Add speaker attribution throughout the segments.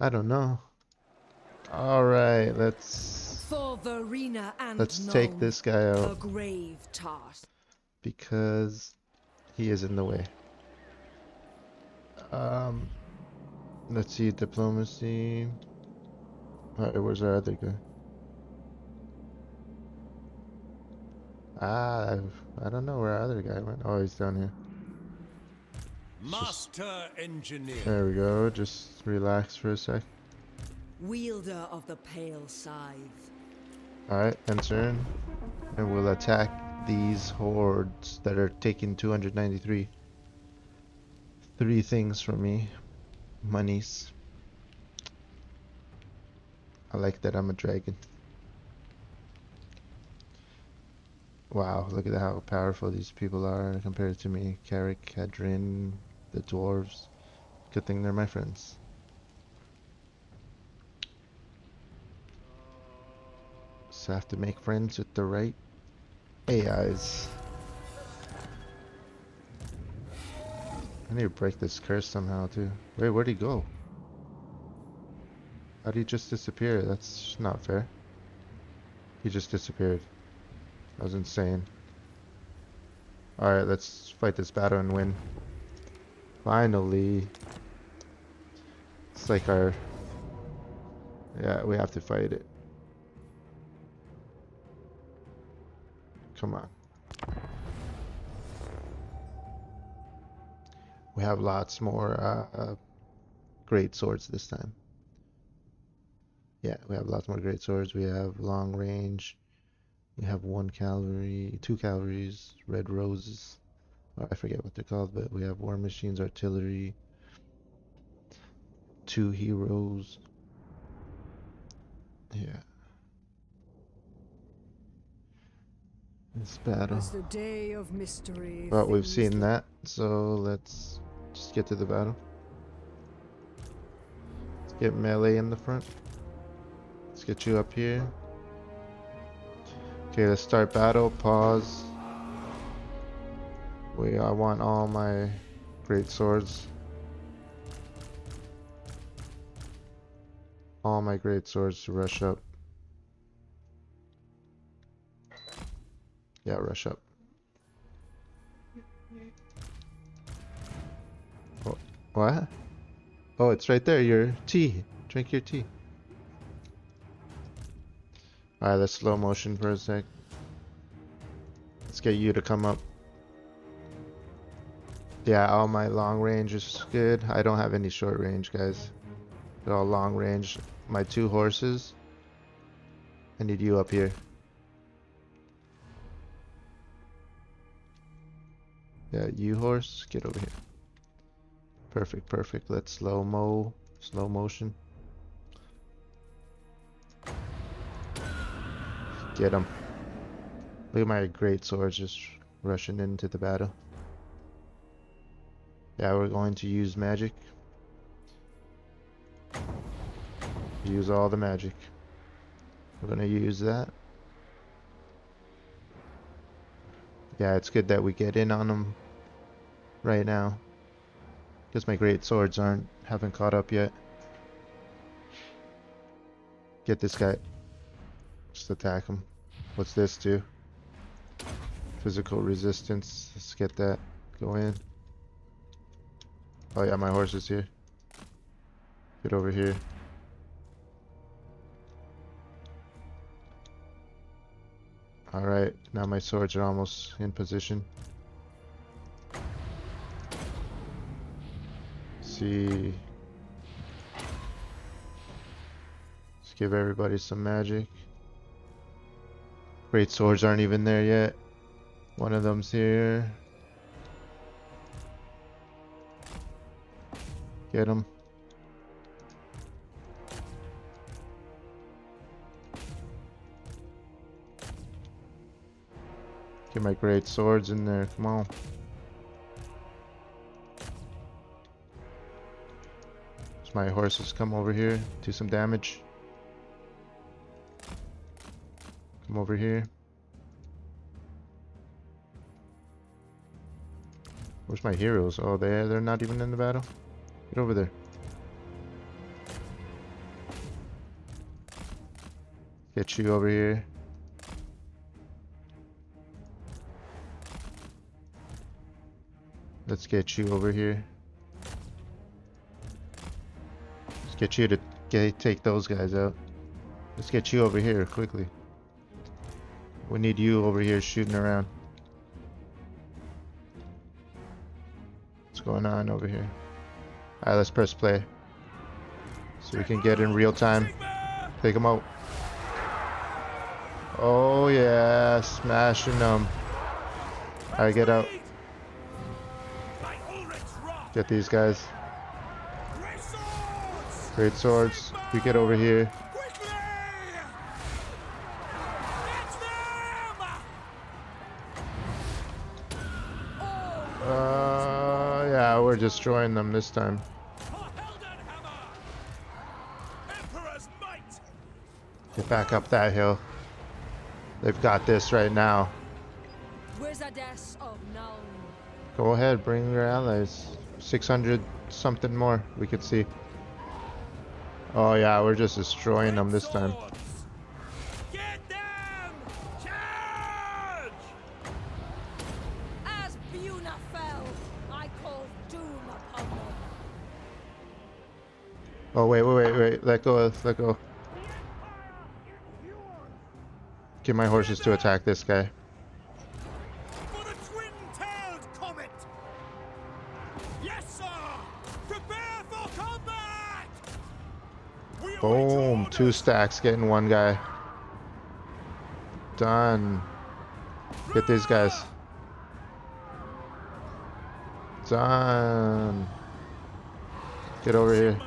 Speaker 1: I don't know. Alright, let's
Speaker 2: For Verena and
Speaker 1: let's take this guy
Speaker 2: A
Speaker 1: out
Speaker 2: grave task.
Speaker 1: because he is in the way. Um let's see diplomacy. Alright, where's our other guy? Ah, I've, I don't know where our other guy went. Oh, he's down here.
Speaker 3: Master engineer.
Speaker 1: There we go. Just relax for a sec.
Speaker 2: Wielder of the pale scythe.
Speaker 1: Alright, end turn. And we'll attack these hordes that are taking 293. Three things from me. Monies. I like that I'm a dragon. Wow, look at how powerful these people are compared to me. Karak Kadrin, the dwarves. Good thing they're my friends. So I have to make friends with the right AIs. I need to break this curse somehow too. Wait, where'd he go? How'd he just disappear? That's not fair. He just disappeared. That was insane. Alright, let's fight this battle and win. Finally. It's like our... Yeah, we have to fight it. Come on. We have lots more uh, uh, great swords this time. Yeah, we have lots more great swords. We have long range. We have one cavalry, two cavalries, red roses. I forget what they're called, but we have war machines, artillery, two heroes. Yeah. This battle.
Speaker 2: As the day of mystery.
Speaker 1: Well, we've seen
Speaker 2: that-
Speaker 1: that, so let's just get to the battle. Let's get melee in the front. Let's get you up here. Okay, let's start battle. Pause. We, I want all my great swords. All my great swords to rush up. Yeah, rush up. Oh, what? Oh, it's right there. Your tea. Drink your tea. Alright, let's slow motion for a sec. Let's get you to come up. Yeah, all my long range is good. I don't have any short range, guys. They're all long range. My two horses. I need you up here. Yeah, you horse, get over here. Perfect, perfect. Let's slow mo, slow motion. Get him. Look at my great swords just rushing into the battle. Yeah, we're going to use magic. Use all the magic. We're gonna use that. Yeah, it's good that we get in on them right now. Because my great swords aren't haven't caught up yet. Get this guy. Just attack him. What's this do? Physical resistance. Let's get that. Go in. Oh yeah, my horse is here. Get over here. Alright, now my swords are almost in position. see. Let's give everybody some magic. Great swords aren't even there yet. One of them's here. Get him. Get my great swords in there. Come on. My horses come over here, do some damage. Come over here. Where's my heroes? Oh, they they're not even in the battle. Get over there. Get you over here. Let's get you over here. Let's get you to get, take those guys out. Let's get you over here quickly. We need you over here shooting around. What's going on over here? Alright, let's press play. So we can get in real time. Take them out. Oh yeah, smashing them. Alright, get out. Get these guys. Great swords. We get over here. We're destroying them this time. Get back up that hill. They've got this right now.
Speaker 2: Of
Speaker 1: Go ahead, bring your allies. 600 something more we could see. Oh yeah, we're just destroying them this time. Let go. Get my horses to attack this guy.
Speaker 3: For the twin-tailed comet! Yes, sir! Prepare for combat! We await your
Speaker 1: Boom, two stacks getting one guy. Done. Get these guys. Done. Get over here.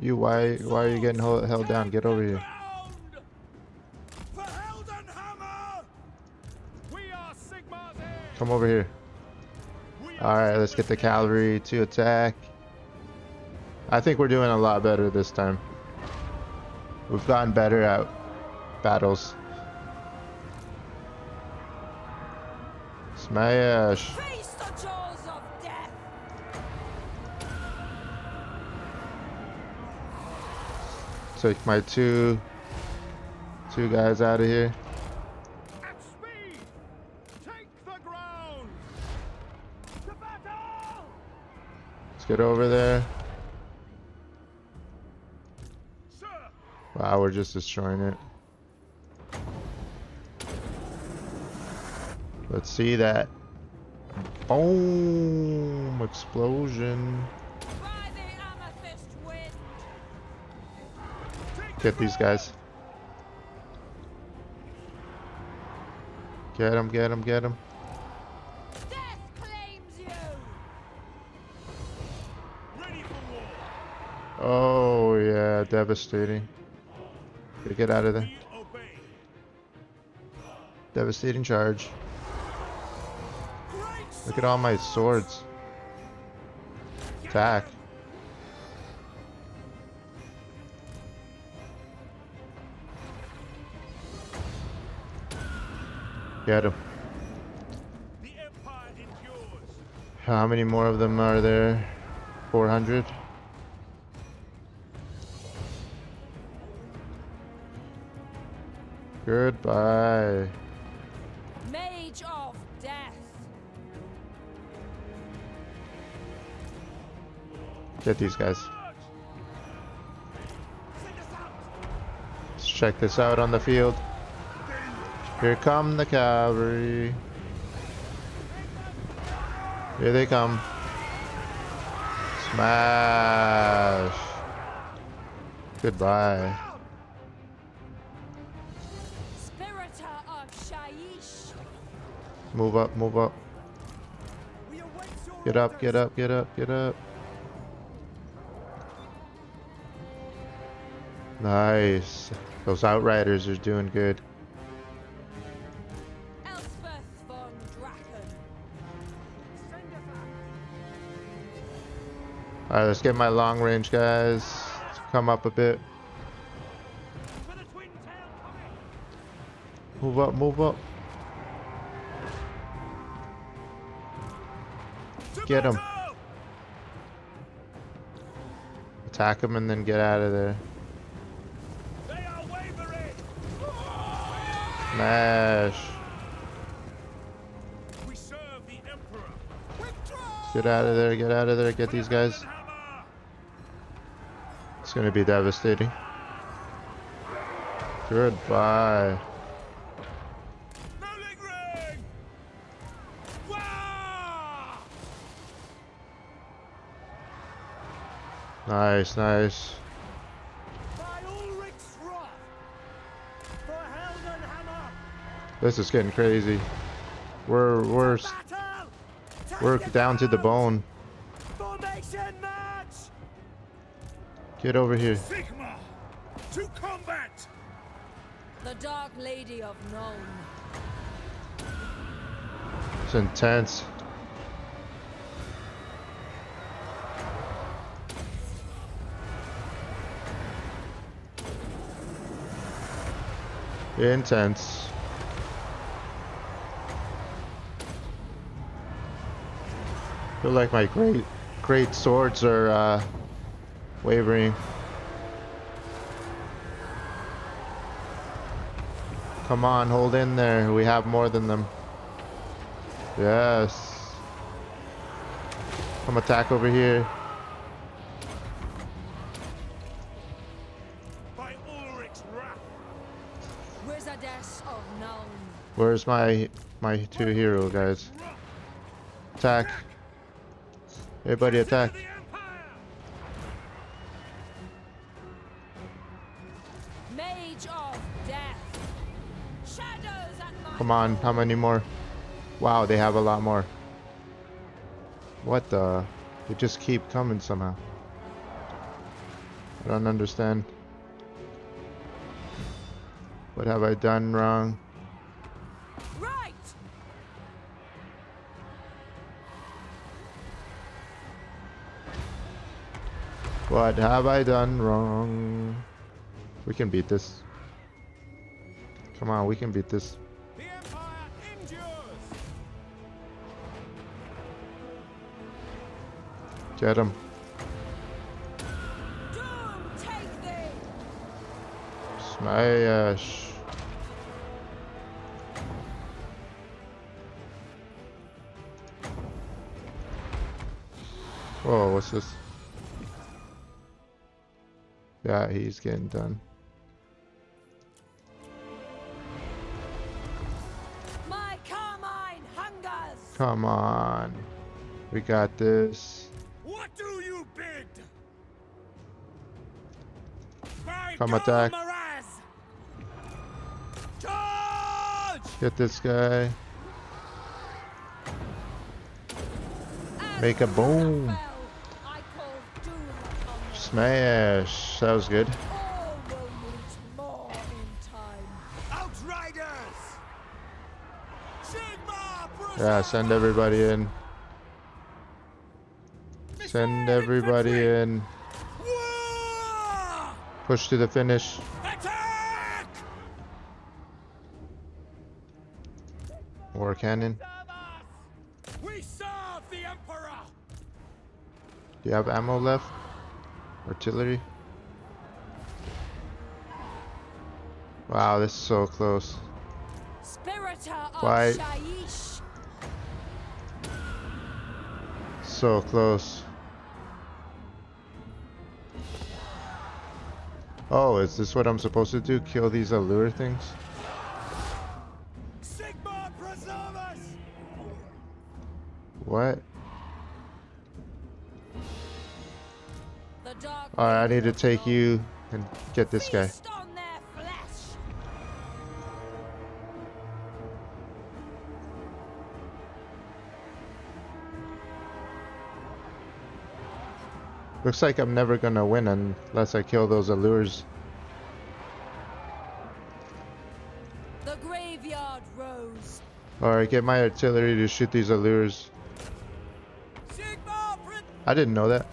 Speaker 1: You, why, why are you getting held, held down? Get over here. Come over here. Alright, let's get the cavalry to attack. I think we're doing a lot better this time. We've gotten better at battles. Smash! Take my two two guys out of here.
Speaker 3: At speed! Take the ground! To battle!
Speaker 1: Let's get over there.
Speaker 3: Sir!
Speaker 1: Wow, we're just destroying it. Let's see that. Boom! Explosion. Get these guys. Get them, get them, get
Speaker 3: war!
Speaker 1: Oh, yeah, devastating. Gotta get out of there. Devastating charge. Look at all my swords. Attack. Get him.
Speaker 3: The Empire endures.
Speaker 1: How many more of them are there? 400? Goodbye.
Speaker 2: Mage of death.
Speaker 1: Get these guys.
Speaker 3: Charge! Send us out!
Speaker 1: Let's check this out on the field. Here come the cavalry. Here they come. Smash. Goodbye. Move up, move up. Get up, get up, get up, get up. Nice. Those outriders are doing good. Alright, let's get my long range guys to come up a bit.
Speaker 3: For the twin-tailed comet!
Speaker 1: Move up, move up. Get
Speaker 3: battle!
Speaker 1: Attack them and then get out of there. Smash.
Speaker 3: We serve the Emperor.
Speaker 1: Get out of there, get out of there, get these guys. It's gonna be devastating. Goodbye. Nice, nice. This is getting crazy. We're we're we're down to the bone.
Speaker 3: Formation match!
Speaker 1: Get over here.
Speaker 3: Sigmar! To combat!
Speaker 2: The Dark Lady of Nome.
Speaker 1: It's intense. Intense. Feel like my great great swords are uh, wavering. Come on, hold in there. We have more than them. Yes. Come attack over here.
Speaker 3: By Ulric's wrath!
Speaker 2: Wizardess of Nome.
Speaker 1: Where's my my two hero guys? Attack. Everybody attack. Come on, how many more? Wow, they have a lot more. What the? They just keep coming somehow. I don't understand. What have I done wrong?
Speaker 2: Right!
Speaker 1: What have I done wrong? We can beat this. Come on, we can beat this. Get him.
Speaker 2: Doom take thee!
Speaker 1: Smash. Whoa, what's this? Yeah, he's getting done.
Speaker 2: My carmine hungers!
Speaker 1: Come on. We got this. Come attack. Get this guy. Make a boom.
Speaker 2: fell, I call doom upon them.
Speaker 1: Smash. That was good.
Speaker 2: All will meet more in time.
Speaker 3: Outriders! Sigmar!
Speaker 1: Yeah, send everybody in. Send everybody in. Push to the finish.
Speaker 3: Attack!
Speaker 1: War cannon.
Speaker 3: We serve the Emperor!
Speaker 1: Do you have ammo left? Artillery? Wow, this is so close. Why- So close. Oh, is this what I'm supposed to do? Kill these allure things?
Speaker 3: Sigmar preserve us!
Speaker 1: What? Alright, I need to take you and get this guy. Looks like I'm never gonna win unless I kill those allures.
Speaker 2: The graveyard rose.
Speaker 1: Alright, get my artillery to shoot these allures. I didn't know that.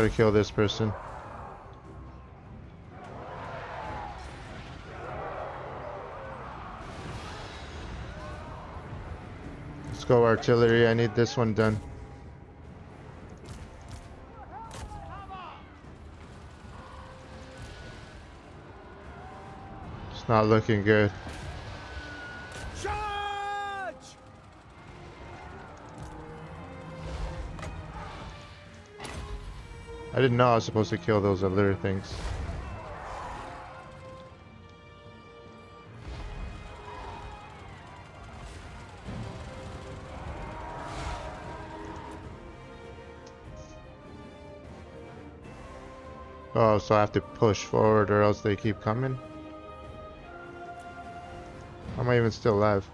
Speaker 1: Gotta kill this person. Let's go artillery, I need this one done. It's not looking good. I didn't know I was supposed to kill those other things. Oh, so I have to push forward or else they keep coming? Am I even still alive?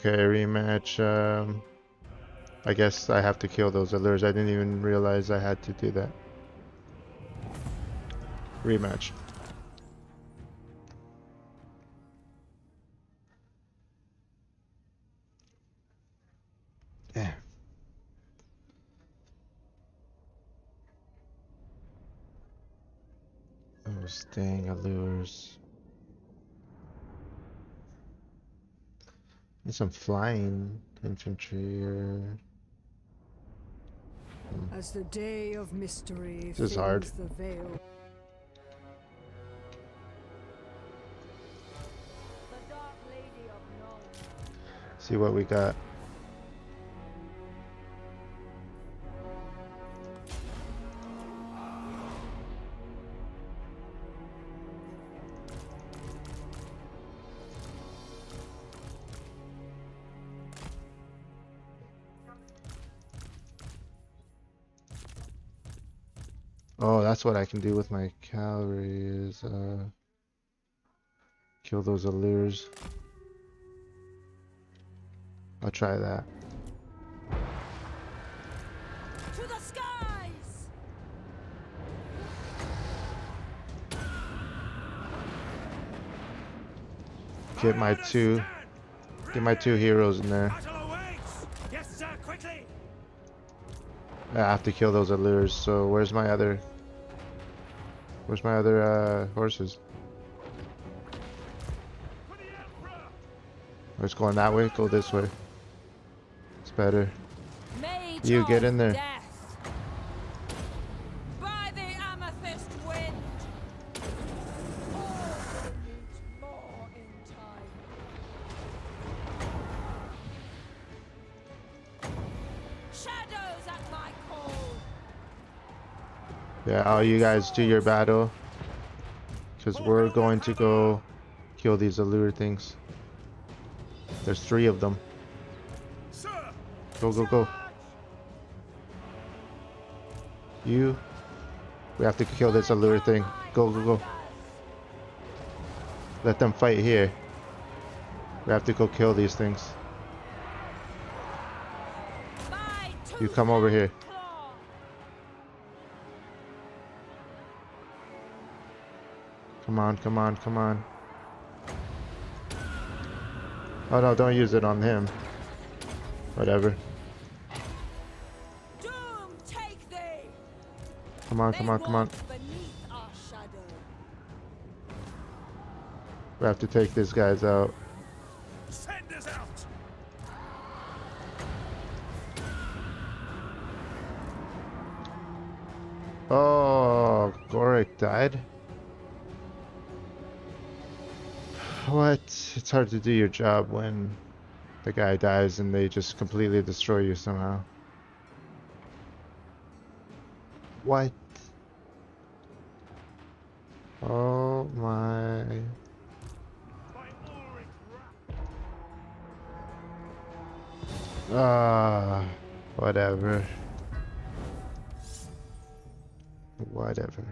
Speaker 1: Okay, rematch. Um, I guess I have to kill those allures. I didn't even realize I had to do that. Rematch. Oh, staying allures. Need some flying infantry or
Speaker 2: As the day of mystery
Speaker 1: This is hard.
Speaker 2: the veil. The Dark Lady of
Speaker 1: see what we got. That's what I can do with my cavalry is uh kill those allures. I'll try that.
Speaker 2: To the skies!
Speaker 1: Get my two get my two heroes in there.
Speaker 3: Yes, sir, quickly!
Speaker 1: I have to kill those allures, so where's my other Where's my other uh horses?
Speaker 3: Emperor!
Speaker 1: Oh, it's going that way? Go this way. It's better. You get in there.
Speaker 2: All
Speaker 1: you guys do your battle. Cause we're going to go kill these allure things. There's three of them. Go go go. You we have to kill this allure thing. Go go go. Let them fight here. We have to go kill these things. You come over here. Come on, come on, come on. Oh no, don't use it on him. Whatever.
Speaker 2: Doom take thee.
Speaker 1: Come on, come on, come on.
Speaker 2: walk Beneath our shadow.
Speaker 1: We have to take these guys out.
Speaker 3: Send us out!
Speaker 1: Oh, Gorik died? What? It's hard to do your job when the guy dies and they just completely destroy you somehow. What? Oh my. Ah, whatever. Whatever.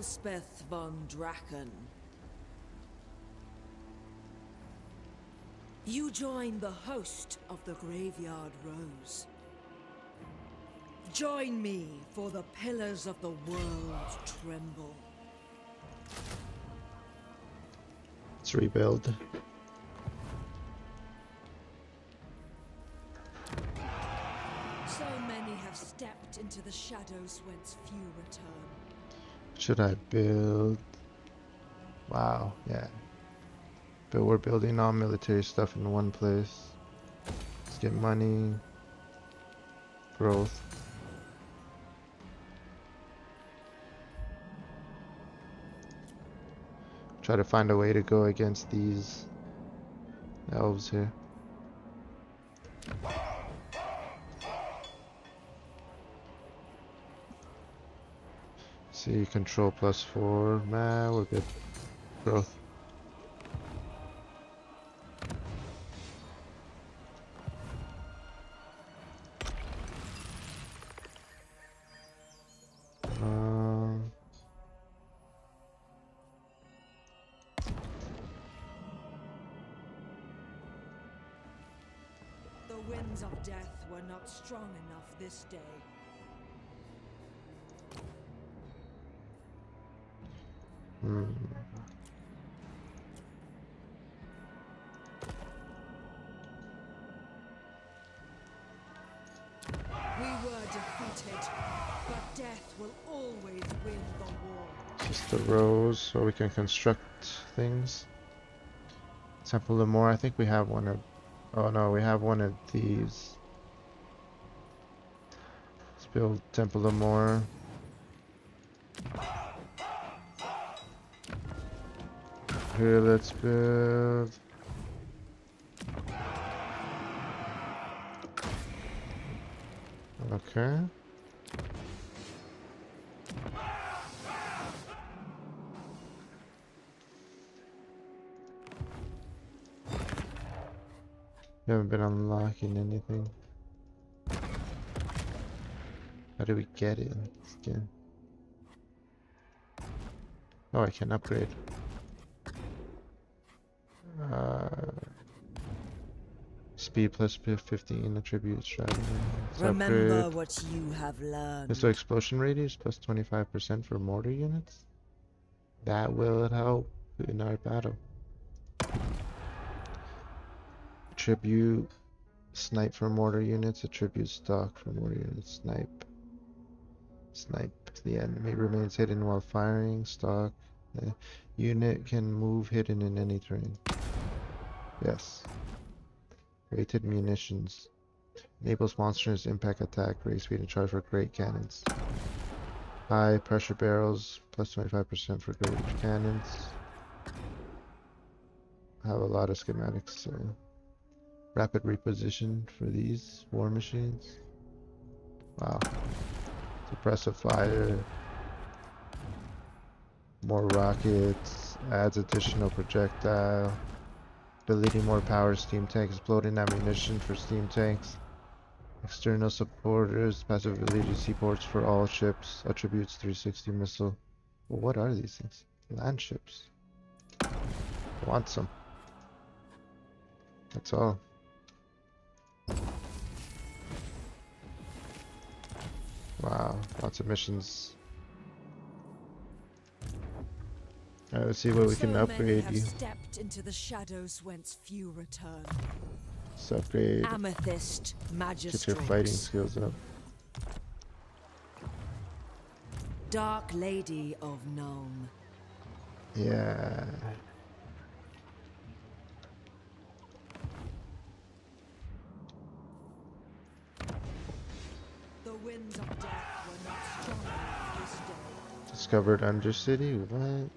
Speaker 4: Elspeth von Draken. You join the host of the Graveyard Rose. Join me, for the pillars of the world tremble.
Speaker 1: Let's rebuild.
Speaker 4: So many have stepped into the shadows whence few return.
Speaker 1: Should I build? Wow, yeah. But we're building all military stuff in one place. Let's get money, growth. Try to find a way to go against these elves here. See, control plus four. Nah, we're good. Growth. Um,
Speaker 4: The winds of death were not strong enough this day. But death will always win the war.
Speaker 1: Just the rows so we can construct things. Temple of Morr, I think we have one of oh no, we have one of these. Let's build Temple of Morr. Here let's build Okay. Haven't been unlocking anything. How do we get it? Skin. Oh, I can upgrade. Uh, speed plus 15 attribute strategy.
Speaker 4: Remember
Speaker 1: upgrade.
Speaker 4: what you have learned.
Speaker 1: So explosion radius plus 25% for mortar units. That will help in our battle. Attribute snipe for mortar units. Attribute stock for mortar units. Snipe. Snipe. The enemy remains hidden while firing. Stock. The unit can move hidden in any terrain. Yes. Rated munitions. Enables monsters impact attack, raise speed, and charge for great cannons. High pressure barrels, plus 25% for great cannons. I Have a lot of schematics. So. Rapid reposition for these war machines. Wow. Suppressive fire. More rockets. Adds additional projectile. Ability more power steam tank. Exploding ammunition for steam tanks. External supporters, passive ability seaports for all ships, attributes 360 missile. Well, what are these things? Land ships. Want some. That's all. Wow, lots of missions. Alright, let's see what we can
Speaker 4: so many
Speaker 1: upgrade you.
Speaker 4: stepped into the shadows whence few return.
Speaker 1: Let's upgrade.
Speaker 4: Amethyst
Speaker 1: Get your fighting skills up.
Speaker 4: Dark Lady of Nome.
Speaker 1: Yeah. Discovered Undercity? What?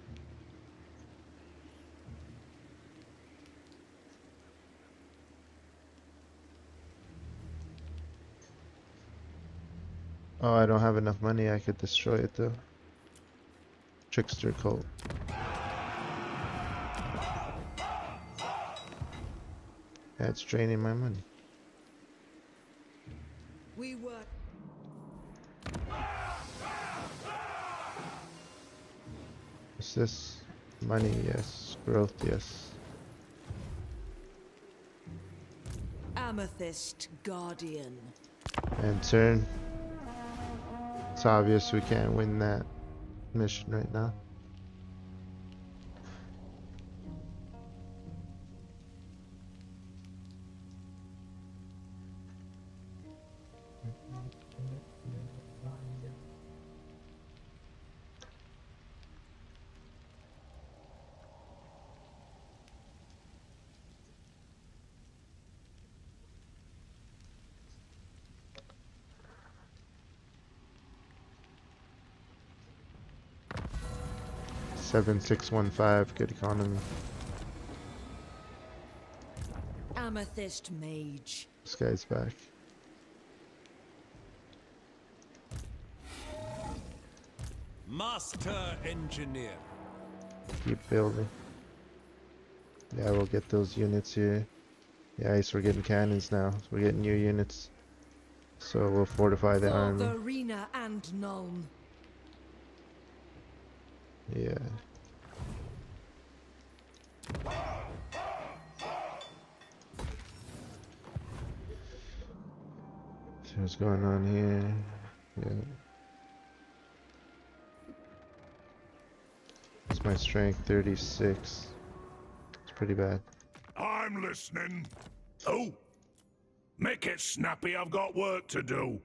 Speaker 1: Oh, I don't have enough money. I could destroy it though. Trickster cult. It's draining my money.
Speaker 4: We were
Speaker 1: This? Money, yes. Growth, yes.
Speaker 4: Amethyst Guardian.
Speaker 1: And turn. It's obvious we can't win that mission right now. Seven six one five, good economy.
Speaker 4: Amethyst Mage.
Speaker 1: This guy's back.
Speaker 3: Master Engineer.
Speaker 1: Keep building. Yeah, we'll get those units here. Yeah, so we're getting cannons now. So we're getting new units. So we'll fortify the
Speaker 4: For
Speaker 1: army.
Speaker 4: Verena and Nuln.
Speaker 1: Yeah. See what's going on here. Yeah. It's my strength 36. It's pretty bad.
Speaker 5: I'm listening. Oh, make it snappy. I've got work to do.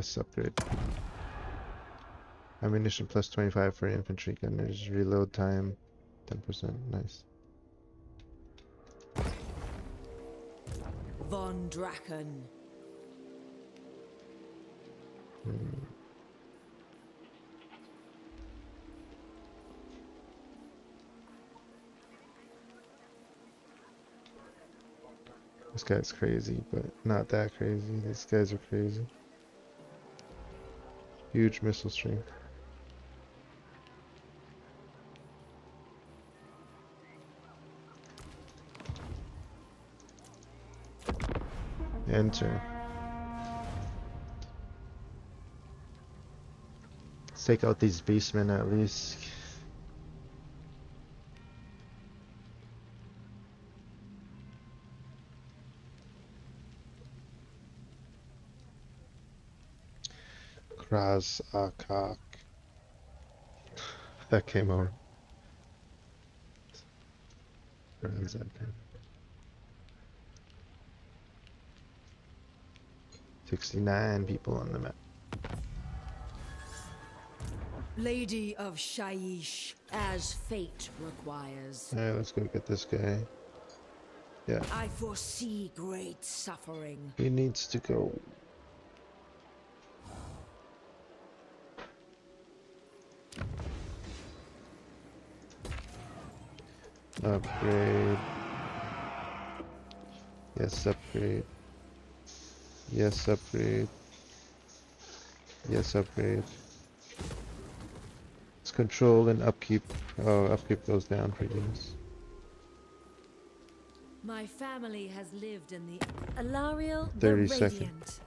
Speaker 1: Yes, upgrade. Ammunition plus 25 for infantry gunners. Reload time 10%. Nice.
Speaker 4: Von Draken. Hmm.
Speaker 1: This guy's crazy, but not that crazy. These guys are crazy. Huge missile strength. Enter. Let's take out these beastmen at least. Kraz Akak. That came over. Kraz Akak. 69 people on the map.
Speaker 4: Lady of Shyish, as fate requires.
Speaker 1: Alright, let's go get this guy. Yeah,
Speaker 4: I foresee great suffering.
Speaker 1: he needs to go. Upgrade. Yes, upgrade. Yes, upgrade. Yes, upgrade. It's control and upkeep. Oh, upkeep goes down for units.
Speaker 4: My family has lived in the Alariel
Speaker 1: 30
Speaker 4: the
Speaker 1: seconds.
Speaker 4: Radiant.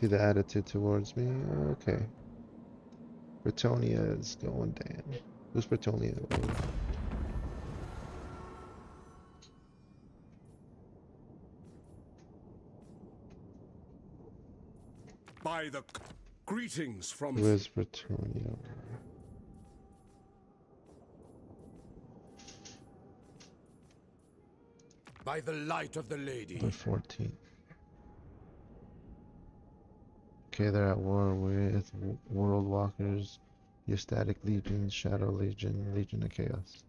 Speaker 1: See the attitude towards me? Okay. Bretonnia is going down. Who's Bretonnia?
Speaker 3: By the greetings from
Speaker 1: Who is Bretonnia?
Speaker 3: by the light of the lady.
Speaker 1: The 14th. Okay, they're at war with World Walkers, your Static Legion, Shadow Legion, Legion of Chaos.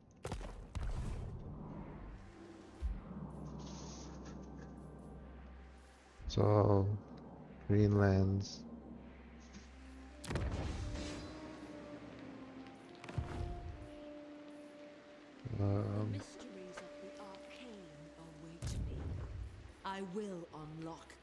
Speaker 4: So,
Speaker 1: Greenlands.
Speaker 4: Um.
Speaker 1: I will unlock